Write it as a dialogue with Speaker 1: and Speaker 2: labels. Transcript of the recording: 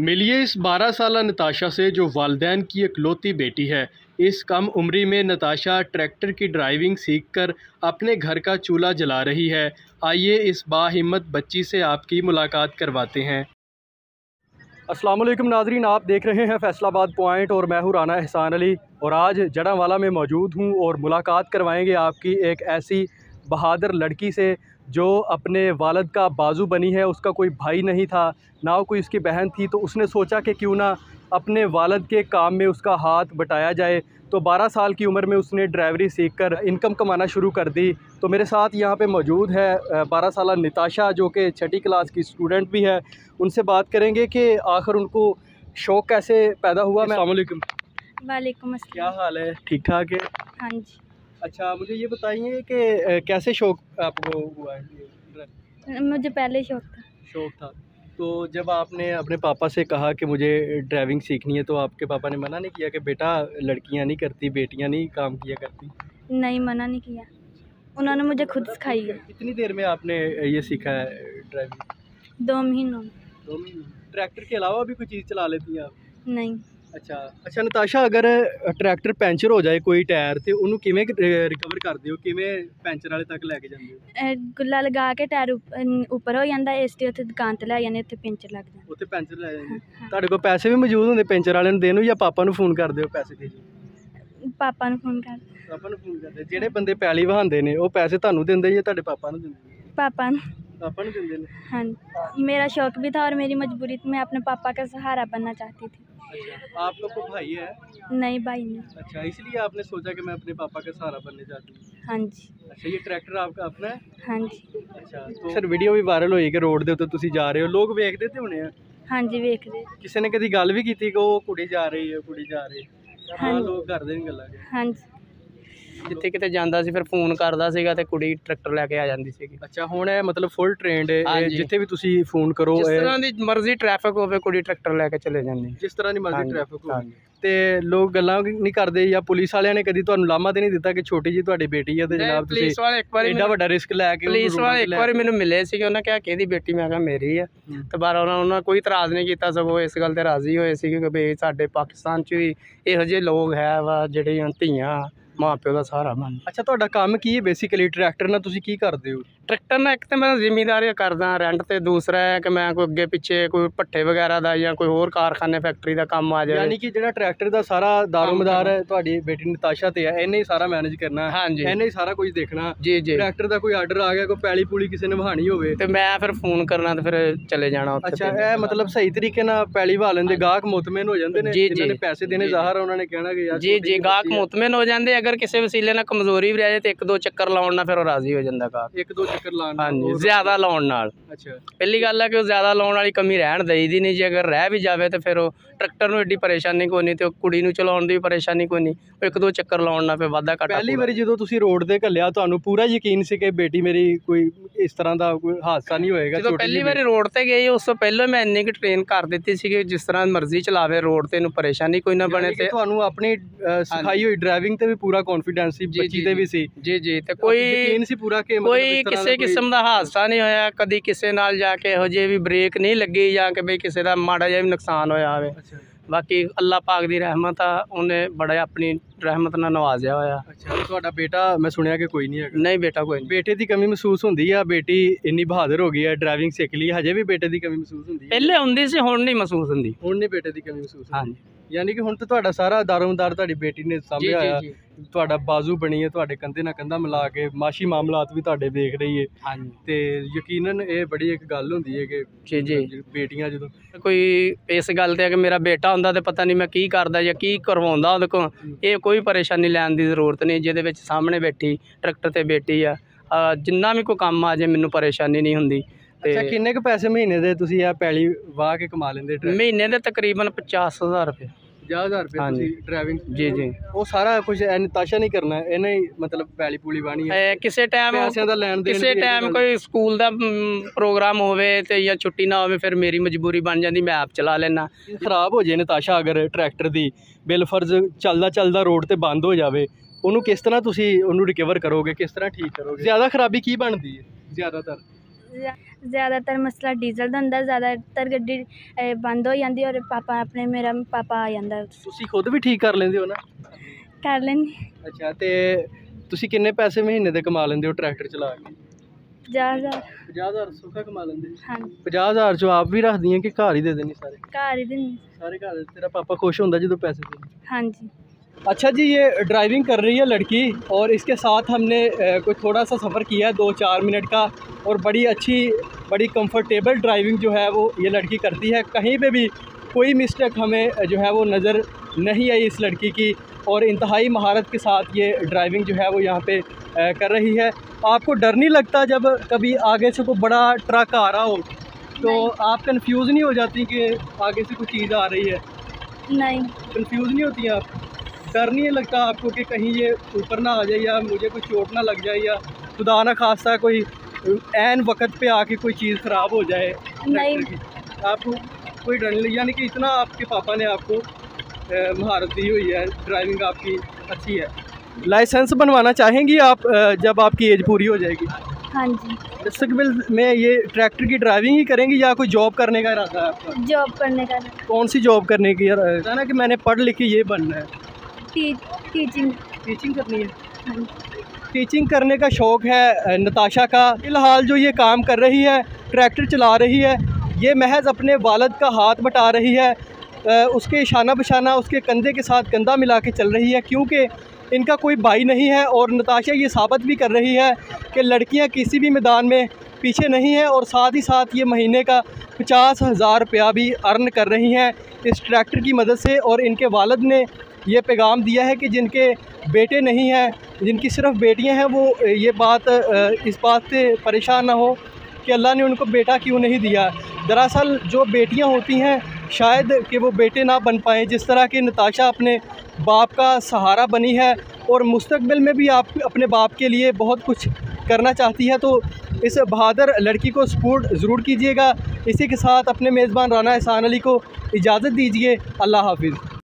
Speaker 1: मिलिए इस 12 साल नताशा से जो वालदेन की इकलौती बेटी है। इस कम उम्री में नताशा ट्रैक्टर की ड्राइविंग सीखकर अपने घर का चूल्हा जला रही है। आइए इस बाहिम्मत बच्ची से आपकी मुलाकात करवाते हैं। अस्सलाम वालेकुम नाजरीन, आप देख रहे हैं फैसलाबाद पॉइंट और मैं हूँ राना एहसान अली। और आज जड़ावाला में मौजूद हूँ और मुलाकात करवाएँगे आपकी एक ऐसी बहादुर लड़की से जो अपने वालद का बाजू बनी है उसका कोई भाई नहीं था ना कोई उसकी बहन थी तो उसने सोचा कि क्यों ना अपने वालद के काम में उसका हाथ बटाया जाए। तो 12 साल की उम्र में उसने ड्राइवरी सीख कर इनकम कमाना शुरू कर दी। तो मेरे साथ यहाँ पे मौजूद है बारह साल निताशा जो कि छठी क्लास की स्टूडेंट भी है। उनसे बात करेंगे कि आखिर उनको शौक़ कैसे पैदा हुआ? मैं वालेकुम।
Speaker 2: वालेकुम
Speaker 1: क्या हाल है? ठीक ठाक है?
Speaker 2: हाँ जी।
Speaker 1: अच्छा मुझे ये बताइए कि कैसे शौक़ आपको हुआ है
Speaker 2: मुझे पहले शौक था।
Speaker 1: शौक़ था। तो जब आपने अपने पापा से कहा कि मुझे ड्राइविंग सीखनी है तो आपके पापा ने मना नहीं किया कि बेटा लड़कियाँ नहीं करती बेटियाँ नहीं काम किया करती?
Speaker 2: नहीं मना नहीं किया। उन्होंने मुझे खुद सिखाई है।
Speaker 1: कितनी देर में आपने ये सीखा है ड्राइविंग
Speaker 2: दो महीनों
Speaker 1: दो महीनों ट्रैक्टर के अलावा भी कोई चीज़ चला लेती हैं आप?
Speaker 2: नहीं।
Speaker 1: ਅੱਛਾ ਅੱਛਾ ਨਤਾਸ਼ਾ ਅਗਰ ਟਰੈਕਟਰ ਪੈਂਚਰ ਹੋ ਜਾਏ ਕੋਈ ਟਾਇਰ ਤੇ ਉਹਨੂੰ ਕਿਵੇਂ ਰਿਕਵਰ ਕਰਦੇ ਹੋ ਕਿਵੇਂ ਪੈਂਚਰ ਵਾਲੇ ਤੱਕ ਲੈ ਕੇ ਜਾਂਦੇ ਹੋ
Speaker 2: ਅਹ ਗੁੱਲਾ ਲਗਾ ਕੇ ਟਾਇਰ ਉੱਪ- ਅਹ ਉੱਪਰ ਹੋ ਜਾਂਦਾ ਇਸ ਤੇ ਉੱਥੇ ਦੁਕਾਨ ਤੇ ਲੈ ਜਾਂਦੇ ਉੱਥੇ ਪੈਂਚਰ ਲੱਗ ਜਾਂਦਾ
Speaker 1: ਉੱਥੇ ਪੈਂਚਰ ਲੈ ਜਾਂਦੇ ਤੁਹਾਡੇ ਕੋਲ ਪੈਸੇ ਵੀ ਮੌਜੂਦ ਹੁੰਦੇ ਪੈਂਚਰ ਵਾਲੇ ਨੂੰ ਦੇਣ ਨੂੰ ਜਾਂ ਪਾਪਾ ਨੂੰ ਫੋਨ ਕਰਦੇ ਹੋ ਪੈਸੇ ਦੇ ਜੀ
Speaker 2: ਪਾਪਾ ਨੂੰ ਫੋਨ ਕਰ
Speaker 1: ਪਾਪਾ ਨੂੰ ਫੋਨ ਕਰਦੇ ਜਿਹੜੇ ਬੰਦੇ ਪੈਲੀ ਵਹਾਉਂਦੇ ਨੇ ਉਹ ਪੈਸੇ ਤੁਹਾਨੂੰ ਦਿੰਦੇ ਜਾਂ ਤੁਹਾਡੇ ਪਾਪਾ ਨੂੰ ਦਿੰਦੇ
Speaker 2: पापा ने
Speaker 1: पापा ਨੂੰ ਦਿੰਦੇ ਨੇ
Speaker 2: हाँ मेरा शौक भी था और मेरी मजबूरी थी मैं अपने पापा का सहारा बनना चाहती थी
Speaker 1: अच्छा आपका कोई भाई है
Speaker 2: नहीं भाई ने
Speaker 1: अच्छा इसलिए आपने सोचा कि मैं अपने पापा का सहारा बनने चाहती हूँ
Speaker 2: हाँ जी
Speaker 1: अच्छा ये ट्रैक्टर आपका अपना है
Speaker 2: हाँ जी
Speaker 1: ਅੱਛਾ ਸਰ ਵੀਡੀਓ ਵੀ ਵਾਇਰਲ ਹੋਈ ਕਿ ਰੋਡ ਦੇ ਉੱਤੇ ਤੁਸੀਂ ਜਾ ਰਹੇ ਹੋ ਲੋਕ ਵੇਖਦੇ ਤੇ ਹੋਣੇ ਆ
Speaker 2: हाँ जी वेख दे
Speaker 1: ਕਿਸੇ ਨੇ ਕਦੀ ਗੱਲ ਵੀ ਕੀਤੀ ਕਿ ਉਹ ਕੁੜੀ ਜਾ ਰਹੀ ਹੈ ਕੁੜੀ ਜਾ ਰਹੀ ਹੈ ਹਾਂ
Speaker 2: ਹਾਂਜੀ।
Speaker 1: ਲੋਕ ਕਰਦੇ ਨੇ ਗੱਲਾਂ
Speaker 2: हाँ जी
Speaker 3: ਜਿੱਥੇ ਕਿਤੇ ਜਾਂਦਾ ਸੀ ਫਿਰ ਫੋਨ ਕਰਦਾ ਸੀਗਾ ਤੇ ਕੁੜੀ ਟਰੈਕਟਰ ਲੈ ਕੇ ਆ ਜਾਂਦੀ ਸੀਗੀ
Speaker 1: ਅੱਛਾ ਹੁਣ ਇਹ ਮਤਲਬ ਫੁੱਲ ਟ੍ਰੇਨਡ ਹੈ
Speaker 3: ਹਾਂਜੀ।
Speaker 1: ਜਿੱਥੇ ਵੀ ਤੁਸੀਂ ਫੋਨ ਕਰੋ
Speaker 3: ਜਿਸ
Speaker 1: ਇਹ
Speaker 3: ਤਰ੍ਹਾਂ ਦੀ ਮਰਜ਼ੀ ਟ੍ਰੈਫਿਕ ਹੋਵੇ ਕੁੜੀ ਟਰੈਕਟਰ ਲੈ ਕੇ ਚਲੇ ਜਾਂਦੀ
Speaker 1: ਜਿਸ ਤਰ੍ਹਾਂ ਦੀ ਮਰਜ਼ੀ
Speaker 3: ਹਾਂਜੀ,
Speaker 1: ਟ੍ਰੈਫਿਕ ਹੋਵੇ
Speaker 3: ਹਾਂਜੀ।
Speaker 1: ਤੇ ਲੋਕ ਗੱਲਾਂ ਨਹੀਂ ਕਰਦੇ ਜਾਂ ਪੁਲਿਸ ਵਾਲਿਆਂ ਨੇ ਕਦੀ ਤੁਹਾਨੂੰ ਲਾਮਾ ਤੇ ਨਹੀਂ ਦਿੱਤਾ ਕਿ ਛੋਟੀ ਜੀ ਤੁਹਾਡੀ ਬੇਟੀ ਹੈ ਤੇ ਜਨਾਬ ਤੁਸੀਂ
Speaker 3: ਪੁਲਿਸ ਵਾਲੇ ਇੱਕ ਵਾਰੀ
Speaker 1: ਐਡਾ ਵੱਡਾ ਰਿਸਕ ਲੈ ਕੇ
Speaker 3: ਪੁਲਿਸ ਵਾਲੇ ਇੱਕ ਵਾਰੀ ਮੈਨੂੰ ਮਿਲੇ ਸੀਗੇ ਉਹਨਾਂ ਕਿਹਾ ਕਿਹਦੀ ਬੇਟੀ ਮੈਂ ਕਿਹਾ ਮੇਰੀ ਆ
Speaker 1: ਹੂੰ।
Speaker 3: ਤੇ ਬਾਰ ਉਹਨਾਂ ਉਹਨਾਂ ਕੋਈ ਇਤਰਾਜ਼ ਨਹੀਂ ਕੀਤਾ ਸਗੋਂ ਇਸ ਗੱਲ ਤੇ ਰਾਜ਼ੀ ਹੋਏ ਸੀਗੇ ਕਿ ਵੀ ਸਾਡੇ ਪਾਕਿਸਤਾਨ 'ਚ ਵੀ ਇਹੋ ਜਿਹੇ ਲੋਕ ਹੈ ਵਾ ਜਿਹੜੀਆਂ ਧੀਆਂ ਮਾਂ ਪਿਓ ਦਾ ਸਹਾਰਾ ਬਣ
Speaker 1: ਅੱਛਾ ਤੁਹਾਡਾ ਕੰਮ ਕੀ ਹੈ ਬੇਸਿਕਲੀ ਟਰੈਕਟਰ ਨਾਲ ਤੁਸੀਂ ਕੀ ਕਰਦੇ ਹੋ?
Speaker 3: ਟਰੈਕਟਰ ਨਾਲ ਇੱਕ ਤਾਂ ਮੈਂ ਜ਼ਿਮੀਦਾਰੀ ਕਰਦਾ ਰੈਂਟ ਤੇ ਦੂਸਰਾ ਹੈ ਕਿ ਮੈਂ ਕੋਈ ਅੱਗੇ ਪਿੱਛੇ ਕੋਈ ਭੱਠੇ ਵਗੈਰਾ ਦਾ ਜਾਂ ਕੋਈ ਹੋਰ ਕਾਰਖਾਨੇ ਫੈਕਟਰੀ ਦਾ ਕੰਮ ਆ ਜਾਵੇ।
Speaker 1: ਯਾਨੀ ਕਿ ਜਿਹੜਾ ਟਰੈਕਟਰ ਦਾ ਸਾਰਾ ਦਾਰੋਮਦਾਰ ਹੈ ਤੁਹਾਡੀ ਬੇਟੀ ਨਤਾਸ਼ਾ ਤੇ ਹੈ ਇਹਨੇ ਹੀ ਸਾਰਾ ਮੈਨੇਜ ਕਰਨਾ ਹੈ।
Speaker 3: ਹਾਂਜੀ।
Speaker 1: ਇਹਨੇ ਹੀ ਸਾਰਾ ਕੁਝ ਦੇਖਣਾ
Speaker 3: ਜੀ ਜੀ।
Speaker 1: ਟਰੈਕਟਰ ਦਾ ਕੋਈ ਆਰਡਰ ਆ ਗਿਆ ਕੋਈ ਪੈਲੀ ਪੂਲੀ ਕਿਸੇ ਨੇ ਵਹਾਣੀ ਹੋਵੇ।
Speaker 3: ਤੇ ਮੈਂ ਫਿਰ ਫੋਨ ਕਰਨਾ ਤੇ ਫਿਰ ਚਲੇ ਜਾਣਾ ਉੱਥੇ
Speaker 1: ਅੱਛਾ। ਇਹ ਮਤਲਬ ਸਹੀ ਤਰੀਕੇ ਨਾਲ ਪੈਲੀ ਵਹਾ ਲੈਂਦੇ ਗਾਹਕ ਮੁਤਮਿਨ ਹੋ ਜਾਂਦੇ ਨੇ
Speaker 3: ਜੀ,
Speaker 1: ਜਿਨ੍ਹਾਂ ਨੇ। ਪੈਸੇ ਦੇਣੇ। ਜ਼ਾਹਰ ਉਹਨਾਂ ਨੇ ਕਹਿਣਾ ਕਿ ਯਾਰ
Speaker 3: ਜੀ ਜੀ ਗਾਹਕ। ਮੁਤਮਿਨ ਹੋ ਜਾਂਦੇ ਅਗਰ ਕਿਸੇ ਵਸੀਲੇ ਨਾਲ ਕਮਜ਼ੋਰੀ ਵੀ ਰਹਿ ਜਾਏ ਤੇ ਇੱਕ ਦੋ ਚੱਕਰ ਲਾਉਣ ਨਾਲ ਫਿਰ ਉਹ ਰਾਜ਼ੀ ਹੋ ਜਾਂਦਾ ਗਾਹਕ
Speaker 1: ਇੱਕ ਦੋ ਚੱਕਰ ਲਾਣ ਨਾਲ
Speaker 3: ਹਾਂਜੀ
Speaker 1: ਹੋਰ-
Speaker 3: ਜ਼ਿਆਦਾ ਲਾਉਣ ਨਾਲ।
Speaker 1: ਅੱਛਾ।
Speaker 3: ਪਹਿਲੀ ਗੱਲ ਹੈ ਕਿ ਉਹ ਜ਼ਿਆਦਾ ਲਾਉਣ ਵਾਲੀ ਕਮੀ ਰਹਿਣ ਦੇਈਦੀ ਨਹੀਂ ਜੇ ਅਗਰ ਰਹਿ ਵੀ ਜਾਵੇ ਤੇ ਫਿਰ ਉਹ ਟਰੈਕਟਰ ਨੂੰ ਐਡੀ ਪਰੇਸ਼ਾਨੀ ਕੋਈ ਨਹੀਂ ਤੇ ਉਹ ਕੁੜੀ ਨੂੰ ਚਲਾਉਣ ਦੀ ਵੀ ਪਰੇਸ਼ਾਨੀ ਕੋਈ ਨਹੀਂ। ਉਹ ਇੱਕ ਦੋ ਚੱਕਰ ਲਾਉਣ ਨਾਲ ਫਿਰ ਵਾਧਾ ਘਾਟਾ
Speaker 1: ਪਹਿਲੀ। ਵਾਰੀ ਜਦੋਂ ਤੁਸੀਂ ਰੋਡ ਤੇ ਘੱਲਿਆ ਤੁਹਾਨੂੰ ਪੂਰਾ ਯਕੀਨ ਸੀ ਕਿ ਬੇਟੀ ਮੇਰੀ ਕੋਈ ਇਸ ਤਰ੍ਹਾਂ ਦਾ ਕੋਈ ਹਾਦਸਾ ਨਹੀਂ ਹੋਏਗਾ
Speaker 3: ਜਦੋਂ
Speaker 1: ਛੋਟੀ
Speaker 3: ਪਹਿਲੀ
Speaker 1: ਜਿਹੀ
Speaker 3: ਵਾਰੀ ਰੋਡ ਤੇ ਗਏ ਉਸ ਤੋਂ ਪਹਿਲਾਂ ਮੈਂ ਇੰਨੀ ਕਿ ਟ੍ਰੇਨ ਕਰ ਦਿੱਤੀ ਸੀ ਕਿ ਜਿਸ ਤਰ੍ਹਾਂ ਮਰਜ਼ੀ ਚਲਾਵੇ ਰੋਡ ਤੇ ਇਹਨੂੰ ਪਰੇਸ਼ਾਨੀ ਕੋਈ ਨਾ
Speaker 1: ਯਾਨੀ
Speaker 3: ਬਣੇ
Speaker 1: ਕਿ
Speaker 3: ਤੇ
Speaker 1: ਤੁਹਾਨੂੰ ਆਪਣੀ ਅ, ਸਿਖਾਈ ਹੋਈ ਡਰਾਈਵਿੰਗ ਤੇ ਵੀ ਪੂਰਾ ਕੌਨਫੀਡੈਂਸ ਸੀ ਬੱਚੀ ਤੇ ਵੀ। ਸੀ।
Speaker 3: ਜੀ ਜੀ ਤੇ ਕੋਈ
Speaker 1: ਯਕੀਨ ਸੀ ਪੂਰਾ ਕਿ
Speaker 3: ਕੋਈ ਕਿਸੇ ਕਿਸਮ ਦਾ ਹਾਦਸਾ ਨਹੀਂ ਹੋਇਆ ਕਦੀ ਕਿਸੇ ਨਾਲ ਜਾ ਕੇ ਇਹੋ ਜਿਹੀ ਵੀ ਬ੍ਰੇਕ ਨਹੀਂ ਲੱਗੀ ਜਾਂ ਕਿ ਬਈ ਕਿਸੇ ਦਾ ਮਾੜਾ ਜਿਹਾ ਵੀ ਨੁਕਸਾਨ ਹੋਇਆ ਹੋਵੇ। ਬਾਕੀ ਅੱਲਾਹ ਪਾਕ ਦੀ ਰਹਿਮਤ ਆ ਉਹਨੇ ਬੜਾ ਆਪਣੀ ਰਹਿਮਤ ਨਾਲ ਨਵਾਜ਼ਿਆ ਹੋਇਆ।
Speaker 1: ਅੱਛਾ ਤੁਹਾਡਾ ਬੇਟਾ ਮੈਂ ਸੁਣਿਆ ਕਿ ਕੋਈ ਨਹੀਂ ਹੈਗਾ।
Speaker 3: ਨਹੀਂ ਬੇਟਾ ਕੋਈ ਨਹੀਂ।
Speaker 1: ਬੇਟੇ ਦੀ ਕਮੀ ਮਹਿਸੂਸ ਹੁੰਦੀ ਆ ਬੇਟੀ ਇੰਨੀ ਬਹਾਦਰ ਹੋ ਗਈ ਹੈ ਡਰਾਈਵਿੰਗ ਸਿੱਖ ਲਈ ਹਜੇ ਵੀ ਬੇਟੇ ਦੀ ਕਮੀ ਮਹਿਸੂਸ ਹੁੰਦੀ ਹੈ
Speaker 3: ਪਹਿਲੇ ਹੁੰਦੀ ਸੀ ਹੁਣ ਨਹੀਂ ਮਹਿਸੂਸ ਹੁੰਦੀ।
Speaker 1: ਹੁਣ ਨਹੀਂ ਬੇਟੇ ਦੀ ਕਮੀ ਮਹਿਸੂਸ ਹੁੰਦੀ?
Speaker 3: ਹਾਂਜੀ।
Speaker 1: ਯਾਨੀ ਕਿ ਹੁਣ ਤਾਂ ਤੁਹਾਡਾ ਸਾਰਾ ਦਾਰੋਮਦਾਰ ਤੁਹਾਡੀ ਬੇਟੀ ਨੇ
Speaker 3: ਜੀ
Speaker 1: ਸਾਂਭਿਆ
Speaker 3: ਜੀ
Speaker 1: ਆ
Speaker 3: ਜੀ।
Speaker 1: ਤੁਹਾਡਾ ਬਾਜ਼ੂ ਬਣੀ ਹੈ ਤੁਹਾਡੇ ਕੰਧੇ ਨਾਲ ਕੰਧਾ ਮਿਲਾ ਕੇ ਮਾਸ਼ੀ ਮਾਮਲਾਤ ਵੀ ਤੁਹਾਡੇ ਦੇਖ ਰਹੀ ਹੈ।
Speaker 3: ਹਾਂਜੀ।
Speaker 1: ਤੇ ਯਕੀਨਨ ਇਹ ਬੜੀ ਇੱਕ ਗੱਲ ਹੁੰਦੀ ਹੈ ਕਿ
Speaker 3: ਜੀ ਜੀ।
Speaker 1: ਬੇਟੀਆਂ ਜਦੋਂ
Speaker 3: ਕੋਈ ਇਸ ਗੱਲ ਤੇ ਆ ਕਿ ਮੇਰਾ ਬੇਟਾ ਹੁੰਦਾ ਤੇ ਪਤਾ ਨਹੀਂ ਮੈਂ ਕੀ ਕਰਦਾ ਜਾਂ ਕੀ ਕਰਵਾਉਂਦਾ ਉਹਦੇ ਕੋਲ ਇਹ ਕੋਈ ਪਰੇਸ਼ਾਨੀ ਲੈਣ ਦੀ ਜ਼ਰੂਰਤ ਨਹੀਂ ਜਿਹਦੇ ਵਿੱਚ ਸਾਹਮਣੇ ਬੈਠੀ ਟਰੈਕਟਰ ਤੇ ਬੈਠੀ ਆ। ਜਿੰਨਾ ਵੀ ਕੋਈ ਕੰਮ ਆ ਜੇ ਮੈਨੂੰ ਪਰੇਸ਼ਾਨੀ ਨਹੀਂ ਹੁੰਦੀ।
Speaker 1: ਅੱਛਾ
Speaker 3: ਤੇ
Speaker 1: ਕਿੰਨੇ ਕੁ ਪੈਸੇ ਮਹੀਨੇ ਦੇ ਤੁਸੀਂ ਇਹ ਪੈਲੀ ਵਾਹ ਕੇ ਕਮਾ ਲੈਂਦੇ
Speaker 3: ਮਹੀਨੇ ਦੇ ਤਕਰੀਬਨ 50000 ਰੁਪਏ।
Speaker 1: 50000 ਰੁਪਏ
Speaker 3: ਹਾਂਜੀ।
Speaker 1: ਤੁਸੀਂ ਡਰਾਈਵਿੰਗ
Speaker 3: ਜੀ ਜੀ।
Speaker 1: ਉਹ ਸਾਰਾ ਕੁਝ ਨਤਾਸ਼ਾ ਨਹੀਂ ਕਰਨਾ ਇਹਨੇ ਹੀ ਮਤਲਬ ਪੈਲੀ ਪੂਲੀ ਬਾਣੀ ਹੈ।
Speaker 3: ਇਹ ਕਿਸੇ ਟਾਈਮ
Speaker 1: ਪੈਸਿਆਂ ਦਾ ਲੈਣ ਦੇਣ
Speaker 3: ਕਿਸੇ
Speaker 1: ਵੀ ਇਹਦੇ
Speaker 3: ਟਾਈਮ
Speaker 1: ਨਾਲ-
Speaker 3: ਕੋਈ ਸਕੂਲ ਦਾ ਮ, ਪ੍ਰੋਗਰਾਮ ਹੋਵੇ ਤੇ ਜਾਂ ਛੁੱਟੀ ਨਾ ਹੋਵੇ ਫਿਰ ਮੇਰੀ ਮਜਬੂਰੀ ਬਣ ਜਾਂਦੀ ਮੈਂ ਆਪ ਚਲਾ ਲੈਣਾ
Speaker 1: ਖਰਾਬ ਹੋ ਜੇ ਨਤਾਸ਼ਾ ਅਗਰ ਟਰੈਕਟਰ ਦੀ ਬਿਲ ਫਰਜ਼ ਚੱਲਦਾ ਚੱਲਦਾ ਰੋਡ ਤੇ ਬੰਦ ਹੋ ਜਾਵੇ ਉਹਨੂੰ ਕਿਸ ਤਰ੍ਹਾਂ ਤੁਸੀਂ ਉਹਨੂੰ ਰਿਕਵਰ ਕਰੋਗੇ ਕਿਸ ਤਰ੍ਹਾਂ ਠੀਕ ਕਰੋਗੇ? ਜ਼ਿਆਦਾ ਖਰਾਬੀ ਕੀ ਬਣਦੀ ਹੈ ਜ਼ਿਆਦਾਤਰ?
Speaker 2: ਜ਼ਿਆ- ਜ਼ਿਆਦਾਤਰ ਮਸਲਾ ਡੀਜ਼ਲ ਦਾ ਹੁੰਦਾ ਜ਼ਿਆਦਾਤਰ ਗੱਡੀ ਬੰਦ ਹੋ ਜਾਂਦੀ ਔਰ ਪਾਪਾ ਆਪਣੇ ਮੇਰਾ ਪਾਪਾ ਆ ਜਾਂਦਾ।
Speaker 1: ਤੁਸੀਂ ਖੁਦ ਵੀ ਠੀਕ ਕਰ ਲੈਂਦੇ ਹੋ ਨਾ?
Speaker 2: ਕਰ ਲੈਂਦੀ।
Speaker 1: ਅੱਛਾ ਤੇ ਤੁਸੀਂ ਕਿੰਨੇ ਪੈਸੇ ਮਹੀਨੇ ਦੇ ਕਮਾ ਲੈਂਦੇ ਹੋ ਟਰੈਕਟਰ ਚਲਾ ਕੇ?
Speaker 2: 50000
Speaker 1: 50000 ਸੁੱਖਾ ਕਮਾ ਲੈਂਦੇ
Speaker 2: ਹਾਂਜੀ।
Speaker 1: 50000 ਚੋਂ ਆਪ ਵੀ ਰੱਖਦੀ ਹੈ ਕਿ ਘਰ ਹੀ ਦੇ ਦੇਣੀ ਸਾਰੇ?
Speaker 2: ਘਰ ਹੀ ਦਿੰਦੀ।
Speaker 1: ਸਾਰੇ ਘਰ ਤੇਰਾ ਪਾਪਾ ਖੁਸ਼ ਹੁੰਦਾ ਜਦੋਂ ਪੈਸੇ ਦੇ
Speaker 2: ਹਾਂਜੀ।
Speaker 1: अच्छा जी ये ड्राइविंग कर रही है लड़की और इसके साथ हमने कोई थोड़ा सा सफ़र किया है दो चार मिनट का और बड़ी अच्छी बड़ी कंफर्टेबल ड्राइविंग जो है वो ये लड़की करती है। कहीं पे भी कोई मिस्टेक हमें जो है वो नज़र नहीं आई इस लड़की की और इंतहाई महारत के साथ ये ड्राइविंग जो है वो यहाँ पे कर रही है। आपको डर नहीं लगता जब कभी आगे से कोई बड़ा ट्रक आ रहा हो? तो आप कंफ्यूज नहीं हो जाती कि आगे से कोई चीज़ आ रही है?
Speaker 2: नहीं।
Speaker 1: कंफ्यूज नहीं होती आप? डर नहीं लगता आपको कि कहीं ये ऊपर ना आ जाए या मुझे कोई चोट ना लग जाए या खुदा ना खासा कोई एन वक्त पे आके कोई चीज़ ख़राब हो जाए।
Speaker 2: नहीं।
Speaker 1: की। आपको कोई डर नहीं यानी कि इतना आपके पापा ने आपको महारत दी हुई है ड्राइविंग आपकी अच्छी है। लाइसेंस बनवाना चाहेंगी आप जब आपकी एज पूरी हो जाएगी?
Speaker 2: हाँ जी।
Speaker 1: मुस्तकबिल में ये ट्रैक्टर की ड्राइविंग ही करेंगी या कोई जॉब करने का इरादा है आपका?
Speaker 2: जॉब करने का
Speaker 1: कौन सी जॉब करने की है? ना कि मैंने पढ़ लिख के ये बनना है।
Speaker 2: टी टीचिंग
Speaker 1: टीचिंग करनी है। टीचिंग करने का शौक़ है नताशा का। फ़िलहाल जो ये काम कर रही है ट्रैक्टर चला रही है ये महज अपने वालद का हाथ बटा रही है। उसके इशाना बशाना उसके कंधे के साथ कंधा मिला के चल रही है क्योंकि इनका कोई भाई नहीं है और नताशा ये साबित भी कर रही है कि लड़कियाँ किसी भी मैदान में पीछे नहीं हैं और साथ ही साथ ये महीने का पचास हज़ार रुपया भी अर्न कर रही हैं। इस ट्रैक्टर की मदद से और इनके वालद ने ये पैगाम दिया है कि जिनके बेटे नहीं हैं, जिनकी सिर्फ़ बेटियाँ हैं, वो, ये बात इस बात से परेशान ना हो कि अल्लाह ने उनको बेटा क्यों नहीं दिया। दरअसल जो बेटियाँ होती हैं, शायद कि वो बेटे ना बन पाएँ, जिस तरह की नताशा अपने बाप का सहारा बनी है और मुस्तबिल में भी आप अपने बाप के लिए बहुत कुछ करना चाहती है तो इस बहादुर लड़की को सपोर्ट ज़रूर कीजिएगा। इसी के साथ अपने मेज़बान राना एहसान अली को इजाज़त दीजिए। अल्लाह हाफिज़।